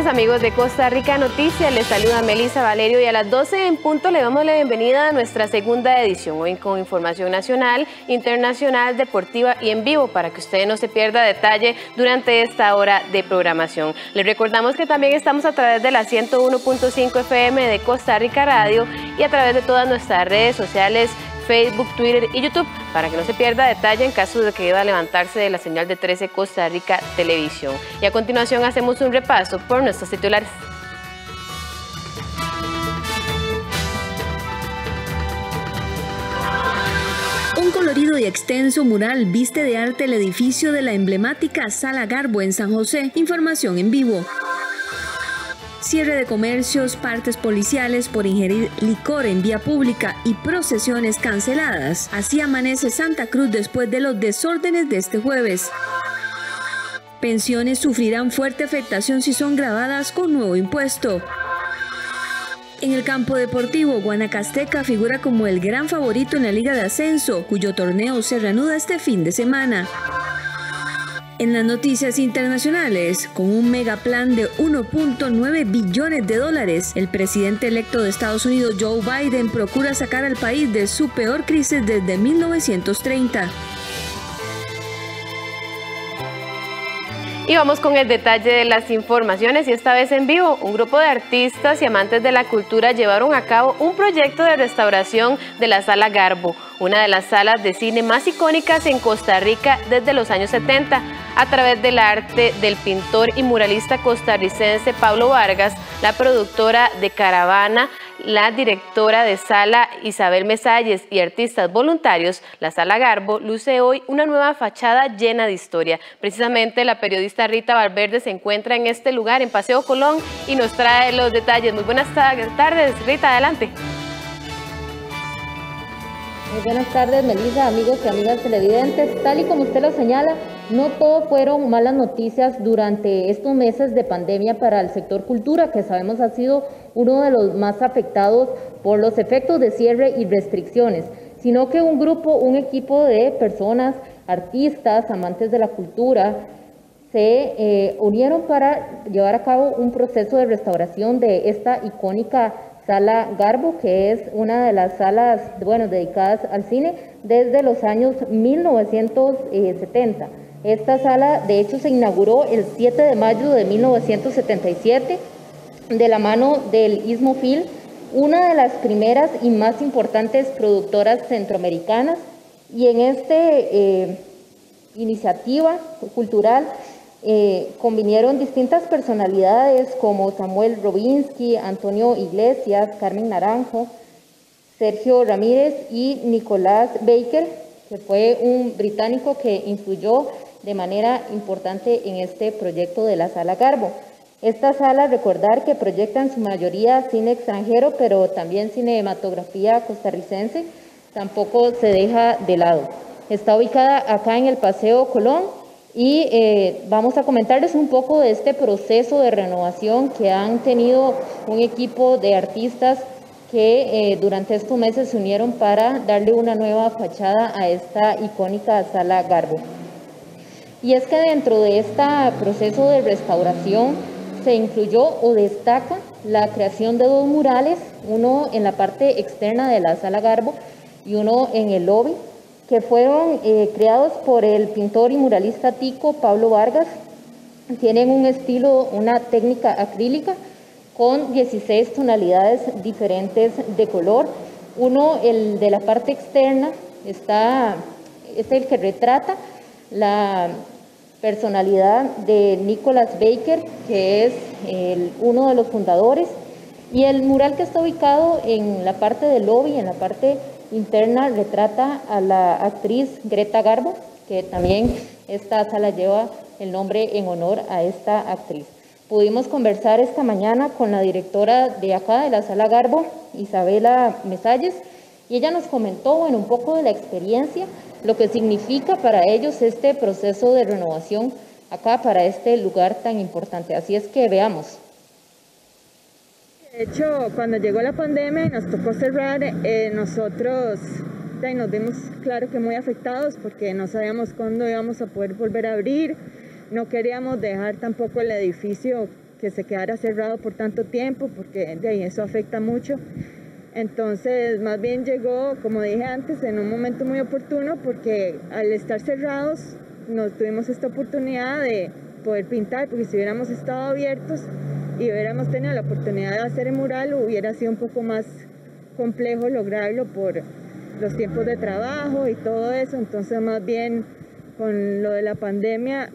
amigos de Costa Rica Noticias, les saluda Melisa Valerio y a las 12 en punto le damos la bienvenida a nuestra segunda edición, hoy con información nacional, internacional, deportiva y en vivo para que usted no se pierda detalle durante esta hora de programación. Les recordamos que también estamos a través de la 101.5 FM de Costa Rica Radio y a través de todas nuestras redes sociales Facebook, Twitter y YouTube para que no se pierda detalle en caso de que iba a levantarse de la señal de 13 Costa Rica Televisión. Y a continuación hacemos un repaso por nuestros titulares. Un colorido y extenso mural viste de arte el edificio de la emblemática Sala Garbo en San José. Información en vivo cierre de comercios, partes policiales por ingerir licor en vía pública y procesiones canceladas. Así amanece Santa Cruz después de los desórdenes de este jueves. Pensiones sufrirán fuerte afectación si son grabadas con nuevo impuesto. En el campo deportivo, Guanacasteca figura como el gran favorito en la Liga de Ascenso, cuyo torneo se reanuda este fin de semana. En las noticias internacionales, con un megaplan de 1.9 billones de dólares, el presidente electo de Estados Unidos Joe Biden procura sacar al país de su peor crisis desde 1930. Y vamos con el detalle de las informaciones y esta vez en vivo. Un grupo de artistas y amantes de la cultura llevaron a cabo un proyecto de restauración de la Sala Garbo, una de las salas de cine más icónicas en Costa Rica desde los años 70 a través del arte del pintor y muralista costarricense Pablo Vargas, la productora de Caravana, la directora de Sala Isabel Mesalles y artistas voluntarios, la Sala Garbo luce hoy una nueva fachada llena de historia. Precisamente la periodista Rita Valverde se encuentra en este lugar, en Paseo Colón, y nos trae los detalles. Muy buenas tardes, Rita, adelante. Buenas tardes, Melissa, amigos y amigas televidentes. Tal y como usted lo señala, no todo fueron malas noticias durante estos meses de pandemia para el sector cultura, que sabemos ha sido uno de los más afectados por los efectos de cierre y restricciones, sino que un grupo, un equipo de personas, artistas, amantes de la cultura, se eh, unieron para llevar a cabo un proceso de restauración de esta icónica Sala Garbo, que es una de las salas, bueno, dedicadas al cine desde los años 1970. Esta sala, de hecho, se inauguró el 7 de mayo de 1977 de la mano del Ismofil, una de las primeras y más importantes productoras centroamericanas. Y en esta eh, iniciativa cultural eh, convinieron distintas personalidades como Samuel Robinsky, Antonio Iglesias, Carmen Naranjo, Sergio Ramírez y Nicolás Baker, que fue un británico que influyó de manera importante en este proyecto de la Sala Garbo. Esta sala, recordar que proyecta en su mayoría cine extranjero, pero también cinematografía costarricense, tampoco se deja de lado. Está ubicada acá en el Paseo Colón, y eh, vamos a comentarles un poco de este proceso de renovación que han tenido un equipo de artistas que eh, durante estos meses se unieron para darle una nueva fachada a esta icónica sala Garbo. Y es que dentro de este proceso de restauración se incluyó o destaca la creación de dos murales, uno en la parte externa de la sala Garbo y uno en el lobby, que fueron eh, creados por el pintor y muralista tico Pablo Vargas. Tienen un estilo, una técnica acrílica con 16 tonalidades diferentes de color. Uno, el de la parte externa, está, es el que retrata la personalidad de Nicholas Baker, que es uno de los fundadores, y el mural que está ubicado en la parte del lobby, en la parte interna retrata a la actriz Greta Garbo, que también esta sala lleva el nombre en honor a esta actriz. Pudimos conversar esta mañana con la directora de acá, de la sala Garbo, Isabela Mesalles, y ella nos comentó bueno, un poco de la experiencia, lo que significa para ellos este proceso de renovación acá para este lugar tan importante. Así es que veamos. De hecho, cuando llegó la pandemia y nos tocó cerrar, eh, nosotros nos vimos, claro que muy afectados porque no sabíamos cuándo íbamos a poder volver a abrir. No queríamos dejar tampoco el edificio que se quedara cerrado por tanto tiempo, porque de ahí eso afecta mucho. Entonces, más bien llegó, como dije antes, en un momento muy oportuno, porque al estar cerrados, nos tuvimos esta oportunidad de poder pintar, porque si hubiéramos estado abiertos y hubiéramos tenido la oportunidad de hacer el mural, hubiera sido un poco más complejo lograrlo por los tiempos de trabajo y todo eso. Entonces, más bien con lo de la pandemia,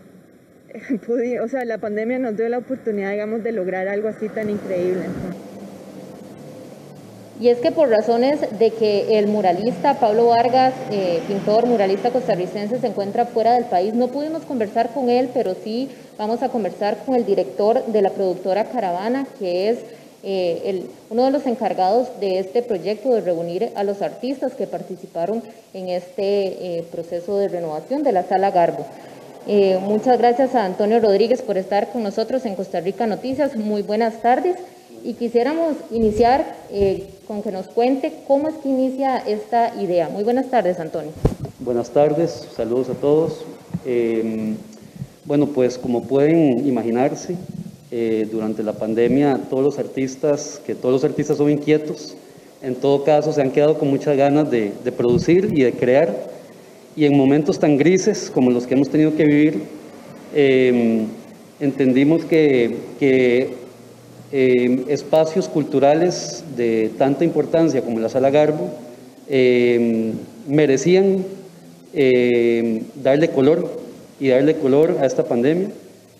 o sea, la pandemia nos dio la oportunidad, digamos, de lograr algo así tan increíble. Y es que por razones de que el muralista Pablo Vargas, eh, pintor muralista costarricense, se encuentra fuera del país, no pudimos conversar con él, pero sí vamos a conversar con el director de la productora Caravana, que es eh, uno de los encargados de este proyecto de reunir a los artistas que participaron en este eh, proceso de renovación de la Sala Garbo. Eh, muchas gracias a Antonio Rodríguez por estar con nosotros en Costa Rica Noticias. Muy buenas tardes. Y quisiéramos iniciar con que nos cuente cómo es que inicia esta idea. Muy buenas tardes, Antonio. Buenas tardes, saludos a todos. Bueno, pues como pueden imaginarse, eh, durante la pandemia todos los artistas, que todos los artistas son inquietos, en todo caso se han quedado con muchas ganas de, de producir y de crear. Y en momentos tan grises como los que hemos tenido que vivir, em, entendimos que, em, espacios culturales de tanta importancia como la Sala Garbo em, merecían darle color y darle color a esta pandemia.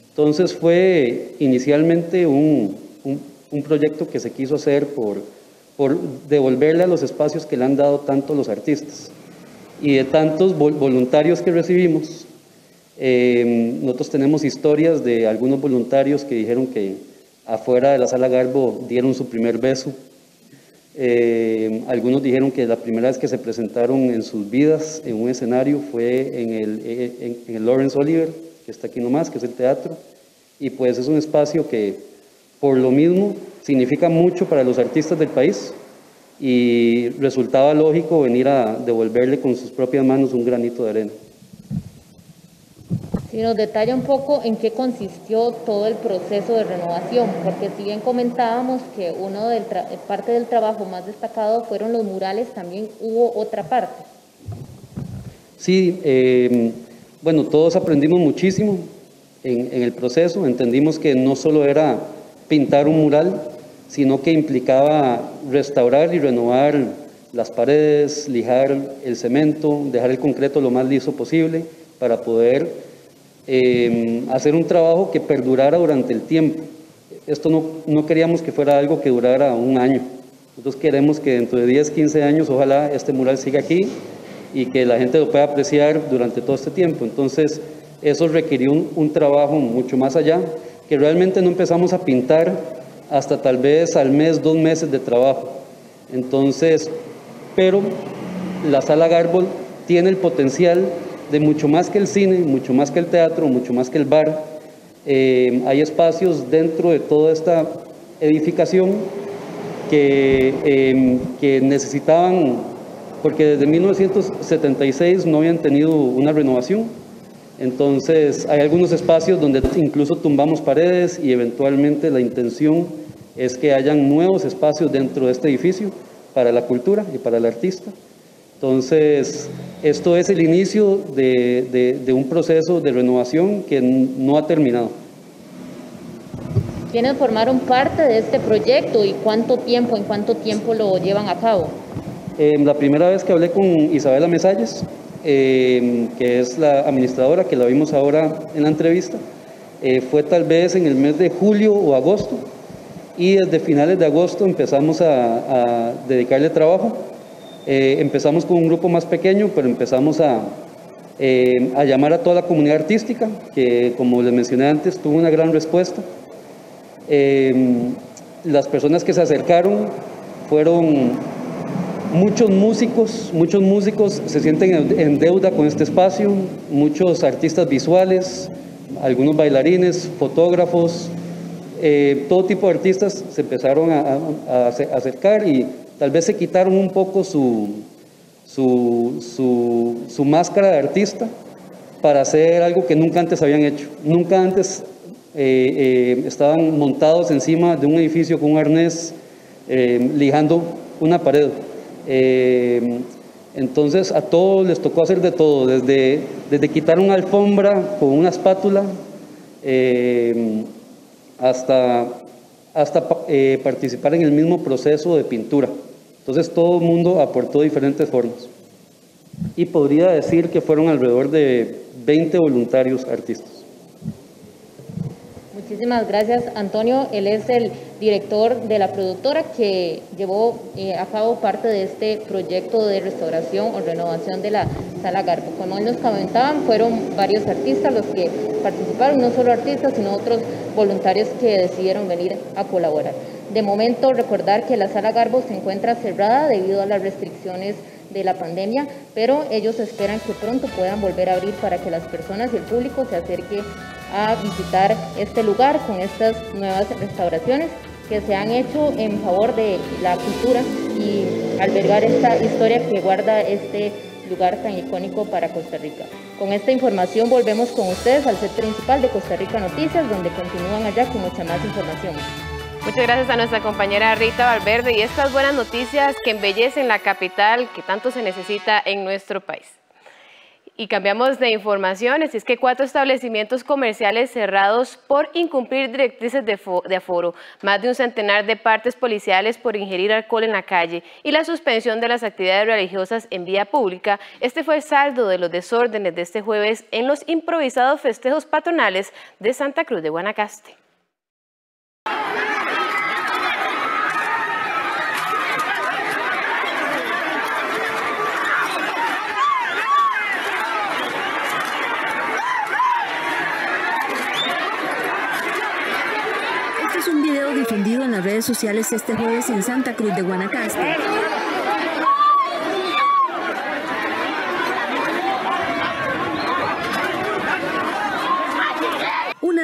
Entonces fue inicialmente un, un, proyecto que se quiso hacer por, por devolverle a los espacios que le han dado tanto los artistas y de tantos voluntarios que recibimos, em, nosotros tenemos historias de algunos voluntarios que dijeron que afuera de la sala Garbo dieron su primer beso. Em, algunos dijeron que la primera vez que se presentaron en sus vidas en un escenario fue en el, en el Lawrence Oliver, que está aquí nomás, que es el teatro. Y pues es un espacio que por lo mismo significa mucho para los artistas del país, y resultaba lógico venir a devolverle con sus propias manos un granito de arena. Si nos detalla un poco en qué consistió todo el proceso de renovación, porque si bien comentábamos que uno del parte del trabajo más destacado fueron los murales, también hubo otra parte. Sí, eh, bueno, todos aprendimos muchísimo en, en el proceso, entendimos que no solo era pintar un mural, sino que implicaba restaurar y renovar las paredes, lijar el cemento, dejar el concreto lo más liso posible para poder em, hacer un trabajo que perdurara durante el tiempo. Esto no, no queríamos que fuera algo que durara un año. Nosotros queremos que dentro de 10, 15 años, ojalá este mural siga aquí y que la gente lo pueda apreciar durante todo este tiempo. Entonces, eso requirió un, un trabajo mucho más allá, que realmente no empezamos a pintar hasta tal vez al mes, dos meses de trabajo. Entonces, pero la sala Garbol tiene el potencial de mucho más que el cine, mucho más que el teatro, mucho más que el bar. Eh, hay espacios dentro de toda esta edificación que, em, que necesitaban, porque desde 1976 no habían tenido una renovación. Entonces, hay algunos espacios donde incluso tumbamos paredes y eventualmente la intención es que hayan nuevos espacios dentro de este edificio para la cultura y para el artista. Entonces, esto es el inicio de, un proceso de renovación que no ha terminado. ¿Quiénes formaron parte de este proyecto y cuánto tiempo, en cuánto tiempo lo llevan a cabo? Eh, la primera vez que hablé con Isabela Mesalles, eh, que es la administradora, que la vimos ahora en la entrevista, eh, fue tal vez en el mes de julio o agosto, y desde finales de agosto empezamos a, dedicarle trabajo. Eh, empezamos con un grupo más pequeño, pero empezamos a, a llamar a toda la comunidad artística, que como les mencioné antes, tuvo una gran respuesta. las personas que se acercaron fueron Muchos músicos, muchos músicos se sienten en deuda con este espacio, muchos artistas visuales, algunos bailarines, fotógrafos, eh, todo tipo de artistas se empezaron a, acercar y tal vez se quitaron un poco su, su, su, máscara de artista para hacer algo que nunca antes habían hecho. Nunca antes estaban montados encima de un edificio con un arnés lijando una pared. entonces a todos les tocó hacer de todo, desde, desde quitar una alfombra con una espátula hasta, hasta participar en el mismo proceso de pintura. Entonces todo el mundo aportó diferentes formas. Y podría decir que fueron alrededor de 20 voluntarios artistas. Muchísimas gracias, Antonio. Él es el director de la productora que llevó eh, a cabo parte de este proyecto de restauración o renovación de la Sala Garbo. Como él nos comentaban, fueron varios artistas los que participaron, no solo artistas, sino otros voluntarios que decidieron venir a colaborar. De momento, recordar que la sala Garbo se encuentra cerrada debido a las restricciones de la pandemia, pero ellos esperan que pronto puedan volver a abrir para que las personas y el público se acerque a visitar este lugar con estas nuevas restauraciones que se han hecho en favor de la cultura y albergar esta historia que guarda este lugar tan icónico para Costa Rica. Con esta información volvemos con ustedes al set principal de Costa Rica Noticias, donde continúan allá con mucha más información. Muchas gracias a nuestra compañera Rita Valverde y estas buenas noticias que embellecen la capital que tanto se necesita en nuestro país. Y cambiamos de informaciones, es que cuatro establecimientos comerciales cerrados por incumplir directrices de, aforo, más de un centenar de partes policiales por ingerir alcohol en la calle y la suspensión de las actividades religiosas en vía pública, este fue el saldo de los desórdenes de este jueves en los improvisados festejos patronales de Santa Cruz de Guanacaste. En las redes sociales este jueves en Santa Cruz de Guanacaste.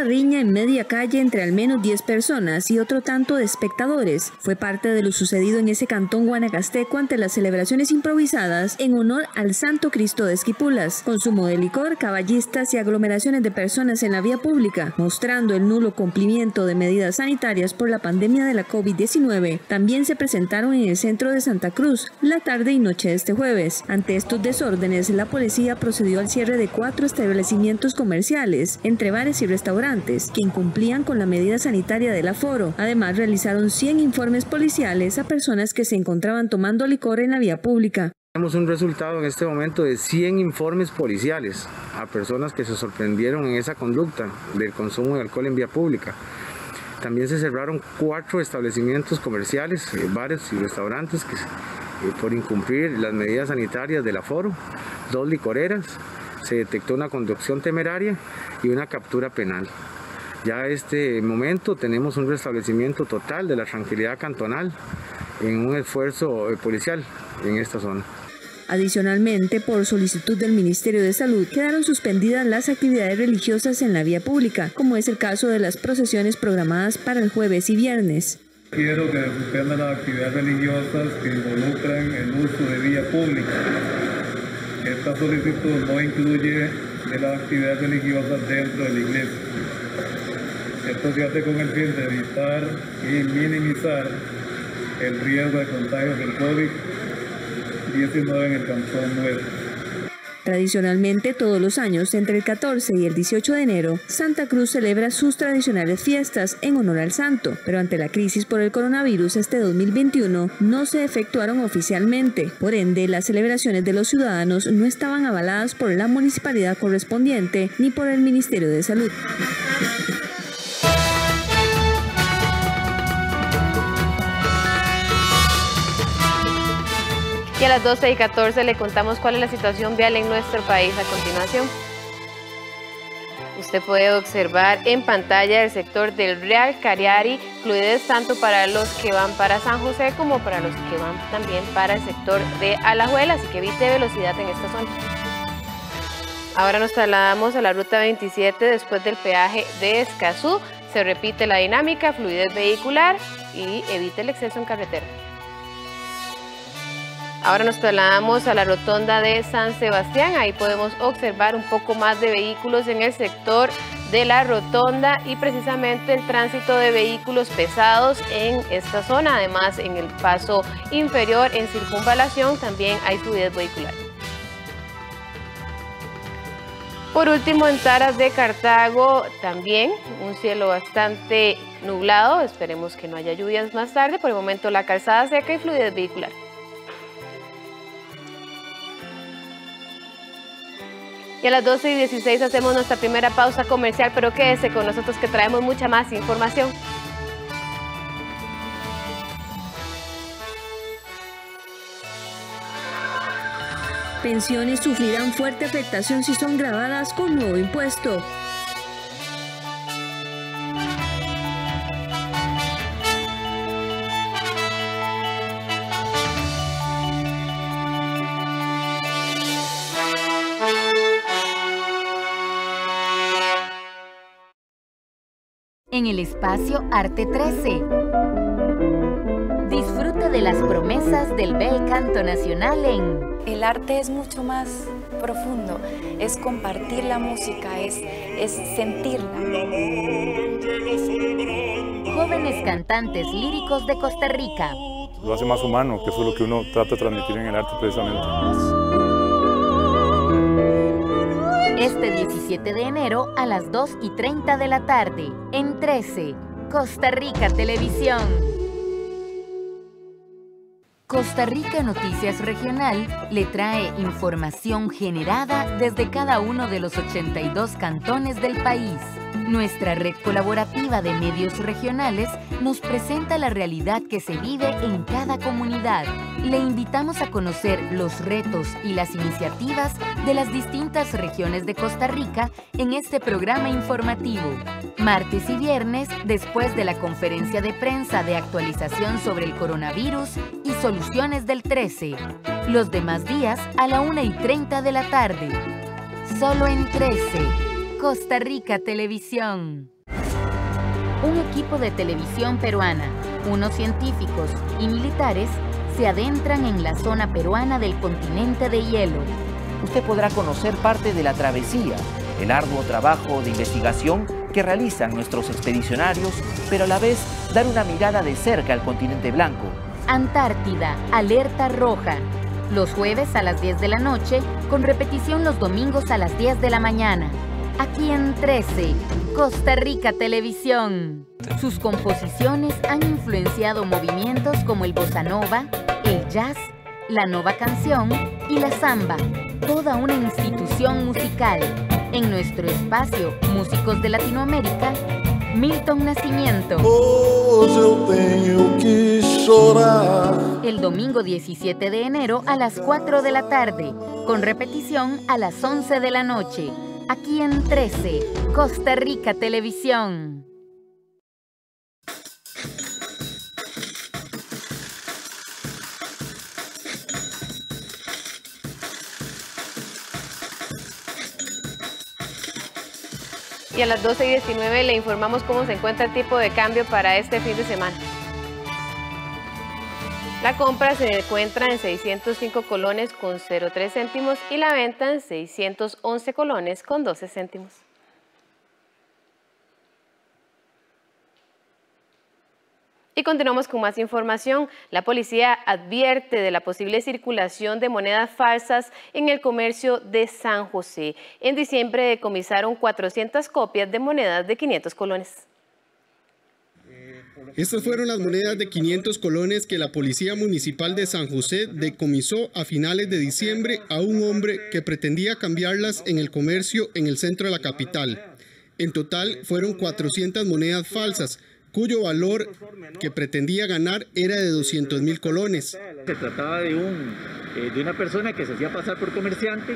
Riña en media calle entre al menos 10 personas y otro tanto de espectadores. Fue parte de lo sucedido en ese cantón guanacasteco ante las celebraciones improvisadas en honor al Santo Cristo de Esquipulas, consumo de licor, caballistas y aglomeraciones de personas en la vía pública, mostrando el nulo cumplimiento de medidas sanitarias por la pandemia de la COVID-19. También se presentaron en el centro de Santa Cruz la tarde y noche de este jueves. Ante estos desórdenes, la policía procedió al cierre de cuatro establecimientos comerciales, entre bares y restaurantes que incumplían con la medida sanitaria del aforo. Además, realizaron 100 informes policiales a personas que se encontraban tomando licor en la vía pública. Tenemos un resultado en este momento de 100 informes policiales a personas que se sorprendieron en esa conducta del consumo de alcohol en vía pública. También se cerraron cuatro establecimientos comerciales, eh, bares y restaurantes que, eh, por incumplir las medidas sanitarias del aforo, dos licoreras, se detectó una conducción temeraria y una captura penal. Ya a este momento tenemos un restablecimiento total de la tranquilidad cantonal en un esfuerzo eh, policial en esta zona. Adicionalmente, por solicitud del Ministerio de Salud, quedaron suspendidas las actividades religiosas en la vía pública, como es el caso de las procesiones programadas para el jueves y viernes. Quiero que se suspendan las actividades religiosas que involucran el uso de vía pública esta solicitud no incluye de las actividades religiosas dentro de la iglesia. Esto se hace con el fin de evitar y minimizar el riesgo de contagios del COVID-19 en el Cantón Nuevo. Tradicionalmente, todos los años, entre el 14 y el 18 de enero, Santa Cruz celebra sus tradicionales fiestas en honor al santo, pero ante la crisis por el coronavirus este 2021 no se efectuaron oficialmente. Por ende, las celebraciones de los ciudadanos no estaban avaladas por la municipalidad correspondiente ni por el Ministerio de Salud. A las 12 y 14 le contamos cuál es la situación vial en nuestro país a continuación. Usted puede observar en pantalla el sector del Real Cariari, fluidez tanto para los que van para San José como para los que van también para el sector de Alajuela, así que evite velocidad en esta zona. Ahora nos trasladamos a la ruta 27 después del peaje de Escazú. Se repite la dinámica, fluidez vehicular y evite el exceso en carretera. Ahora nos trasladamos a la rotonda de San Sebastián. Ahí podemos observar un poco más de vehículos en el sector de la rotonda y precisamente el tránsito de vehículos pesados en esta zona. Además, en el paso inferior en circunvalación también hay fluidez vehicular. Por último, en Taras de Cartago también un cielo bastante nublado. Esperemos que no haya lluvias más tarde. Por el momento la calzada seca y fluidez vehicular. Y a las 12 y 16 hacemos nuestra primera pausa comercial, pero quédese con nosotros que traemos mucha más información. Pensiones sufrirán fuerte afectación si son grabadas con nuevo impuesto. En el espacio Arte 13. Disfrute de las promesas del bel canto nacional en el arte es mucho más profundo, es compartir la música, es, es sentirla. Jóvenes cantantes líricos de Costa Rica. Lo hace más humano, que eso es lo que uno trata de transmitir en el arte precisamente. Este 17 de enero a las 2 y 30 de la tarde, en 13, Costa Rica Televisión. Costa Rica Noticias Regional le trae información generada desde cada uno de los 82 cantones del país. Nuestra red colaborativa de medios regionales nos presenta la realidad que se vive en cada comunidad. Le invitamos a conocer los retos y las iniciativas de las distintas regiones de Costa Rica en este programa informativo. Martes y viernes, después de la conferencia de prensa de actualización sobre el coronavirus y soluciones del 13. Los demás días a la 1 y 30 de la tarde. Solo en 13. Costa Rica Televisión. Un equipo de televisión peruana, unos científicos y militares se adentran en la zona peruana del continente de hielo. Usted podrá conocer parte de la travesía, el arduo trabajo de investigación que realizan nuestros expedicionarios, pero a la vez dar una mirada de cerca al continente blanco. Antártida, alerta roja. Los jueves a las 10 de la noche, con repetición los domingos a las 10 de la mañana aquí en 13, Costa Rica Televisión. Sus composiciones han influenciado movimientos como el bossa nova, el jazz, la nova canción y la samba, toda una institución musical. En nuestro espacio Músicos de Latinoamérica, Milton Nacimiento. El domingo 17 de enero a las 4 de la tarde, con repetición a las 11 de la noche aquí en 13, Costa Rica Televisión. Y a las 12 y 19 le informamos cómo se encuentra el tipo de cambio para este fin de semana. La compra se encuentra en 605 colones con 0,3 céntimos y la venta en 611 colones con 12 céntimos. Y continuamos con más información. La policía advierte de la posible circulación de monedas falsas en el comercio de San José. En diciembre decomisaron 400 copias de monedas de 500 colones. Estas fueron las monedas de 500 colones que la Policía Municipal de San José decomisó a finales de diciembre a un hombre que pretendía cambiarlas en el comercio en el centro de la capital. En total fueron 400 monedas falsas, cuyo valor que pretendía ganar era de 200 mil colones. Se trataba de, un, eh, de una persona que se hacía pasar por comerciante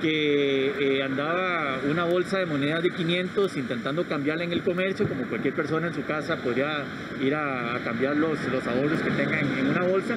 que eh, andaba una bolsa de monedas de 500 intentando cambiarla en el comercio, como cualquier persona en su casa podría ir a, cambiar los, los ahorros que tenga en, una bolsa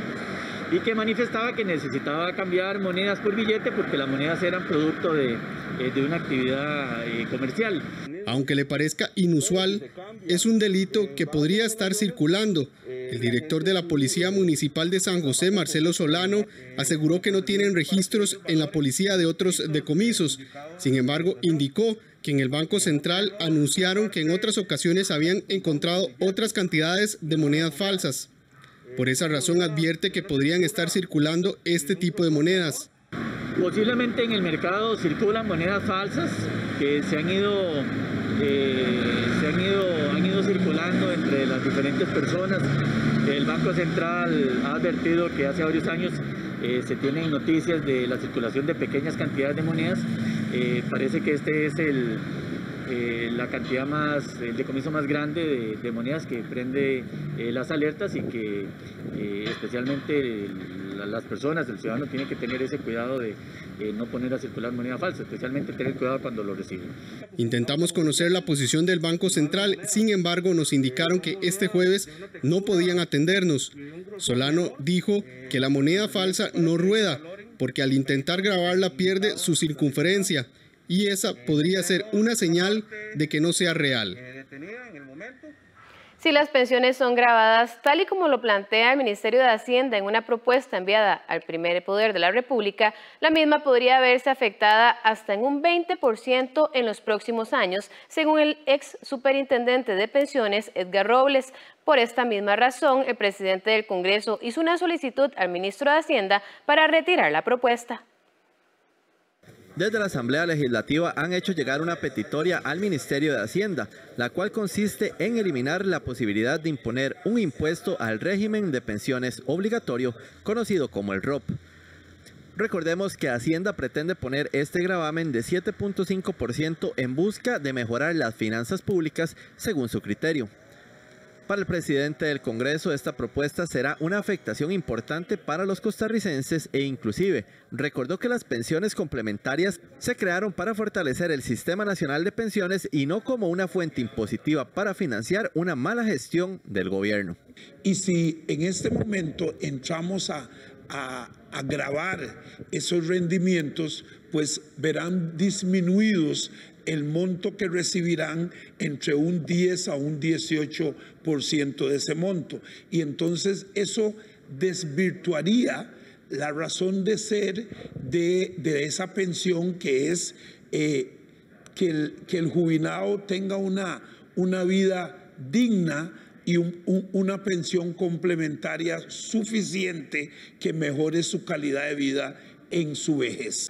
y que manifestaba que necesitaba cambiar monedas por billete porque las monedas eran producto de, eh, de una actividad eh, comercial. Aunque le parezca inusual, es un delito que podría estar circulando. El director de la Policía Municipal de San José, Marcelo Solano, aseguró que no tienen registros en la policía de otros decomisos. Sin embargo, indicó que en el Banco Central anunciaron que en otras ocasiones habían encontrado otras cantidades de monedas falsas. Por esa razón advierte que podrían estar circulando este tipo de monedas. Posiblemente en el mercado circulan monedas falsas que se han ido, eh, se han ido, han ido circulando entre las diferentes personas. El Banco Central ha advertido que hace varios años eh, se tienen noticias de la circulación de pequeñas cantidades de monedas. Eh, parece que este es el, eh, la cantidad más, el decomiso más grande de, monedas que prende las alertas y que especialmente las personas, el ciudadano tiene que tener ese cuidado de no poner a circular moneda falsa, especialmente tener cuidado cuando lo reciben. Intentamos conocer la posición del Banco Central, sin embargo nos indicaron que este jueves no podían atendernos. Solano dijo que la moneda falsa no rueda porque al intentar grabarla pierde su circunferencia y esa podría ser una señal de que no sea real. Si las pensiones son grabadas tal y como lo plantea el Ministerio de Hacienda en una propuesta enviada al primer poder de la República, la misma podría verse afectada hasta en un 20% en los próximos años, según el ex superintendente de pensiones Edgar Robles. Por esta misma razón, el presidente del Congreso hizo una solicitud al ministro de Hacienda para retirar la propuesta. Desde la Asamblea Legislativa han hecho llegar una petitoria al Ministerio de Hacienda, la cual consiste en eliminar la posibilidad de imponer un impuesto al régimen de pensiones obligatorio, conocido como el ROP. Recordemos que Hacienda pretende poner este gravamen de 7.5% en busca de mejorar las finanzas públicas según su criterio. Para el presidente del Congreso, esta propuesta será una afectación importante para los costarricenses e inclusive recordó que las pensiones complementarias se crearon para fortalecer el Sistema Nacional de Pensiones y no como una fuente impositiva para financiar una mala gestión del gobierno. Y si en este momento entramos a, a agravar esos rendimientos, pues verán disminuidos el monto que recibirán entre un 10 a un 18% de ese monto. Y entonces eso desvirtuaría la razón de ser de, esa pensión que es eh, que, el, que, el, jubilado tenga una, una vida digna y una pensión complementaria suficiente que mejore su calidad de vida en su vejez.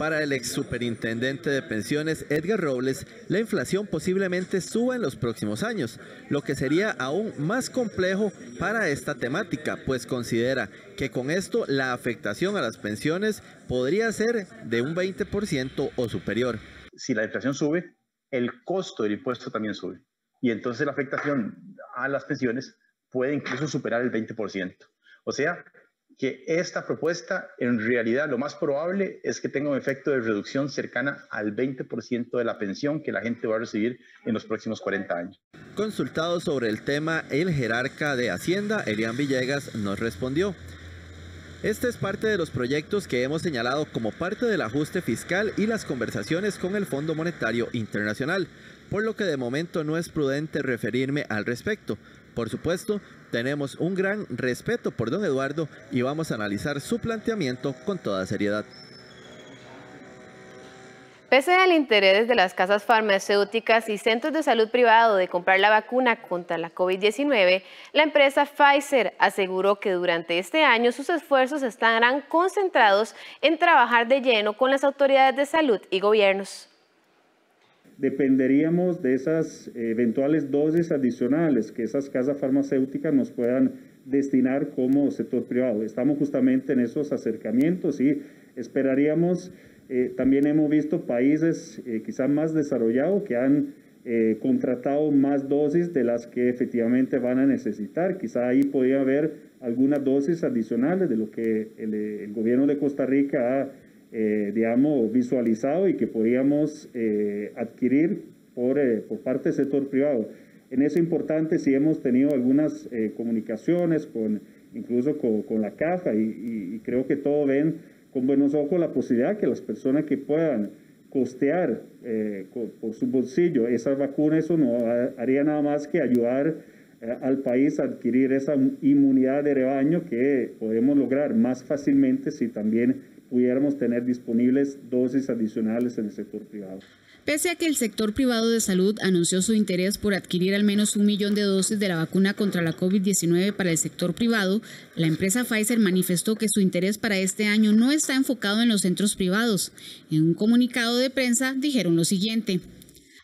Para el ex superintendente de pensiones Edgar Robles, la inflación posiblemente suba en los próximos años, lo que sería aún más complejo para esta temática, pues considera que con esto la afectación a las pensiones podría ser de un 20% o superior. Si la inflación sube, el costo del impuesto también sube. Y entonces la afectación a las pensiones puede incluso superar el 20%. O sea, que esta propuesta en realidad lo más probable es que tenga un efecto de reducción cercana al 20% de la pensión que la gente va a recibir en los próximos 40 años. Consultado sobre el tema, el jerarca de Hacienda, Elian Villegas, nos respondió. Este es parte de los proyectos que hemos señalado como parte del ajuste fiscal y las conversaciones con el Fondo Monetario Internacional, por lo que de momento no es prudente referirme al respecto. Por supuesto, tenemos un gran respeto por don Eduardo y vamos a analizar su planteamiento con toda seriedad. Pese al interés de las casas farmacéuticas y centros de salud privado de comprar la vacuna contra la COVID-19, la empresa Pfizer aseguró que durante este año sus esfuerzos estarán concentrados en trabajar de lleno con las autoridades de salud y gobiernos dependeríamos de esas eventuales dosis adicionales que esas casas farmacéuticas nos puedan destinar como sector privado. Estamos justamente en esos acercamientos y esperaríamos, eh, también hemos visto países eh, quizás más desarrollados que han eh, contratado más dosis de las que efectivamente van a necesitar. Quizá ahí podría haber algunas dosis adicionales de lo que el, el gobierno de Costa Rica ha eh, digamos, visualizado y que podríamos eh, adquirir por, eh, por parte del sector privado. En eso importante si hemos tenido algunas comunicaciones con, incluso con, con la caja y, creo que todos ven con buenos ojos la posibilidad que las personas que puedan costear por su bolsillo esas vacunas, eso no haría nada más que ayudar eh, al país a adquirir esa inmunidad de rebaño que podemos lograr más fácilmente si también pudiéramos tener disponibles dosis adicionales en el sector privado. Pese a que el sector privado de salud anunció su interés por adquirir al menos un millón de dosis de la vacuna contra la COVID-19 para el sector privado, la empresa Pfizer manifestó que su interés para este año no está enfocado en los centros privados. En un comunicado de prensa dijeron lo siguiente.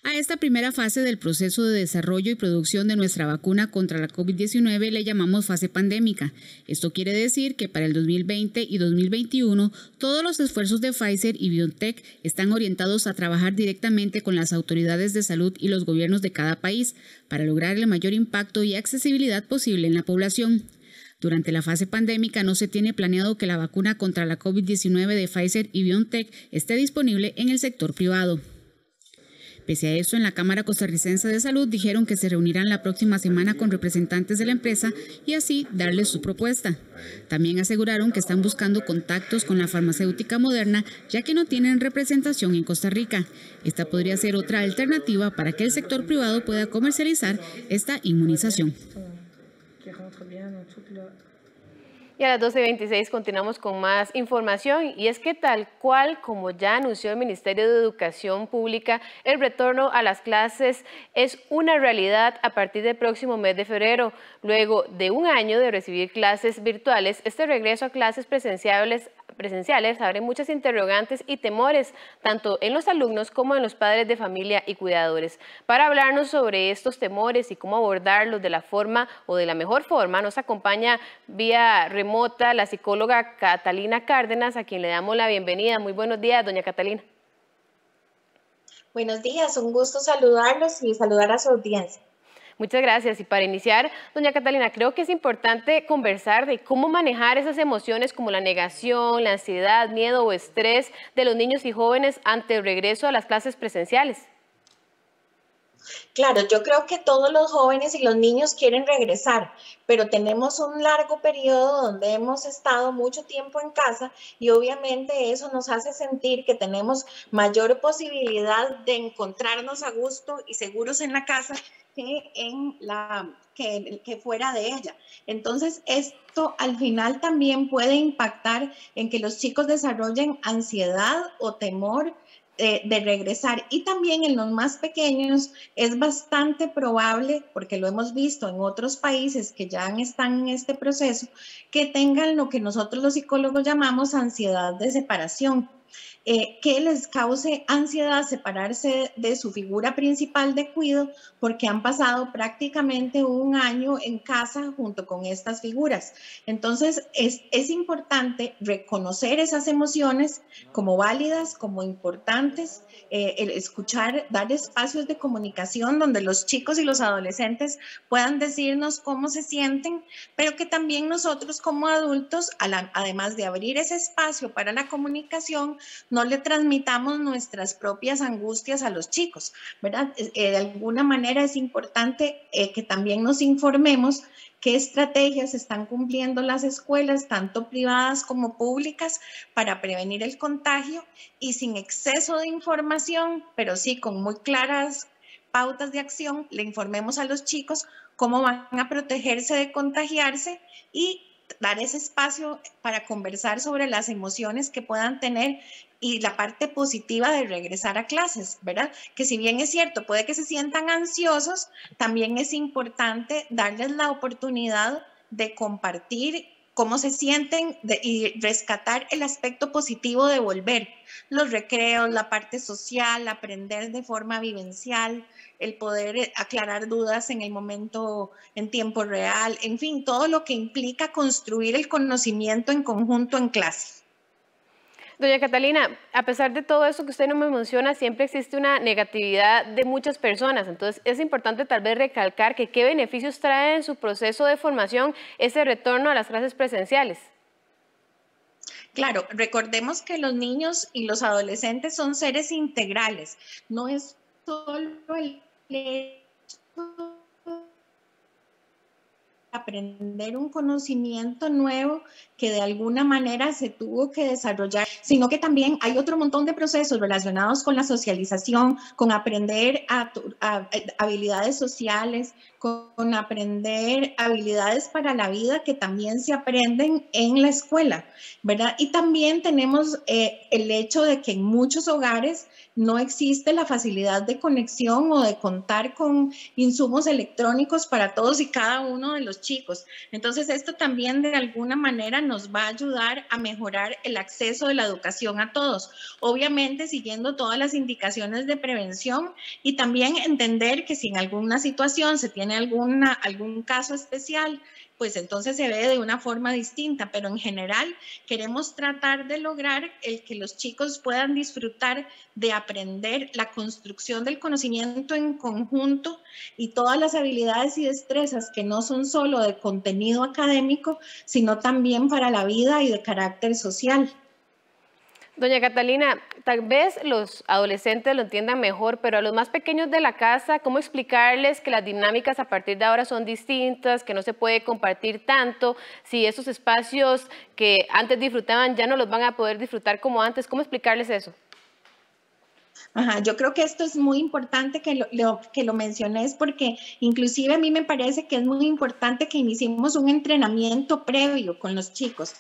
A esta primera fase del proceso de desarrollo y producción de nuestra vacuna contra la COVID-19 le llamamos fase pandémica. Esto quiere decir que para el 2020 y 2021 todos los esfuerzos de Pfizer y BioNTech están orientados a trabajar directamente con las autoridades de salud y los gobiernos de cada país para lograr el mayor impacto y accesibilidad posible en la población. Durante la fase pandémica no se tiene planeado que la vacuna contra la COVID-19 de Pfizer y BioNTech esté disponible en el sector privado. Pese a eso, en la Cámara Costarricense de Salud dijeron que se reunirán la próxima semana con representantes de la empresa y así darles su propuesta. También aseguraron que están buscando contactos con la farmacéutica moderna ya que no tienen representación en Costa Rica. Esta podría ser otra alternativa para que el sector privado pueda comercializar esta inmunización. Y a las 12.26 continuamos con más información y es que tal cual como ya anunció el Ministerio de Educación Pública, el retorno a las clases es una realidad a partir del próximo mes de febrero. Luego de un año de recibir clases virtuales, este regreso a clases presenciales presenciales abre muchas interrogantes y temores, tanto en los alumnos como en los padres de familia y cuidadores. Para hablarnos sobre estos temores y cómo abordarlos de la forma o de la mejor forma, nos acompaña vía remota la psicóloga Catalina Cárdenas, a quien le damos la bienvenida. Muy buenos días, doña Catalina. Buenos días, un gusto saludarlos y saludar a su audiencia. Muchas gracias. Y para iniciar, doña Catalina, creo que es importante conversar de cómo manejar esas emociones como la negación, la ansiedad, miedo o estrés de los niños y jóvenes ante el regreso a las clases presenciales. Claro, yo creo que todos los jóvenes y los niños quieren regresar, pero tenemos un largo periodo donde hemos estado mucho tiempo en casa y obviamente eso nos hace sentir que tenemos mayor posibilidad de encontrarnos a gusto y seguros en la casa que, en la, que, fuera de ella. Entonces, esto al final también puede impactar en que los chicos desarrollen ansiedad o temor eh, de regresar. Y también en los más pequeños es bastante probable, porque lo hemos visto en otros países que ya están en este proceso, que tengan lo que nosotros los psicólogos llamamos ansiedad de separación. Eh, que les cause ansiedad separarse de su figura principal de cuido porque han pasado prácticamente un año en casa junto con estas figuras. Entonces, es, es importante reconocer esas emociones como válidas, como importantes, eh, el escuchar, dar espacios de comunicación donde los chicos y los adolescentes puedan decirnos cómo se sienten, pero que también nosotros como adultos, además de abrir ese espacio para la comunicación, no le transmitamos nuestras propias angustias a los chicos, ¿verdad? Eh, de alguna manera es importante eh, que también nos informemos qué estrategias están cumpliendo las escuelas, tanto privadas como públicas, para prevenir el contagio y sin exceso de información, pero sí con muy claras pautas de acción, le informemos a los chicos cómo van a protegerse de contagiarse y dar ese espacio para conversar sobre las emociones que puedan tener y la parte positiva de regresar a clases, ¿verdad? Que si bien es cierto, puede que se sientan ansiosos, también es importante darles la oportunidad de compartir cómo se sienten y rescatar el aspecto positivo de volver. Los recreos, la parte social, aprender de forma vivencial, el poder eh, aclarar dudas en el momento, en tiempo real, en fin, todo lo que implica construir el conocimiento en conjunto en clase. Doña Catalina, a pesar de todo eso que usted no me menciona, siempre existe una negatividad de muchas personas. Entonces, es importante tal vez recalcar que qué beneficios trae en su proceso de formación ese retorno a las clases presenciales. Claro, recordemos que los niños y los adolescentes son seres integrales. No es solo el aprender un conocimiento nuevo que de alguna manera se tuvo que desarrollar, sino que también hay otro montón de procesos relacionados con la socialización, con aprender a, habilidades sociales, con aprender habilidades para la vida que también se aprenden en la escuela, ¿verdad? Y también tenemos eh, el hecho de que en muchos hogares no existe la facilidad de conexión o de contar con insumos electrónicos para todos y cada uno de los chicos. Entonces, esto también de alguna manera nos va a ayudar a mejorar el acceso de la educación a todos. Obviamente, siguiendo todas las indicaciones de prevención y también entender que si en alguna situación se tiene alguna, algún caso especial, pues entonces se ve de una forma distinta, pero en general queremos tratar de lograr el que los chicos puedan disfrutar de aprender la construcción del conocimiento en conjunto y todas las habilidades y destrezas que no son solo de contenido académico, sino también para la vida y de carácter social. Doña Catalina, tal vez los adolescentes lo entiendan mejor, pero a los más pequeños de la casa, ¿cómo explicarles que las dinámicas a partir de ahora son distintas, que no se puede compartir tanto, si esos espacios que antes disfrutaban ya no los van a poder disfrutar como antes? ¿Cómo explicarles eso? Ajá, yo creo que esto es muy importante que lo, que lo menciones porque inclusive a mí me parece que es muy importante que iniciemos un entrenamiento previo con los chicos,